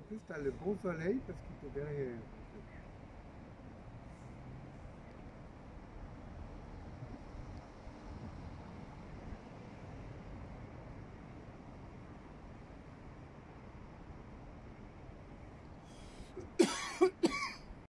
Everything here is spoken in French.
En plus, tu as le bon soleil parce qu'il est derrière.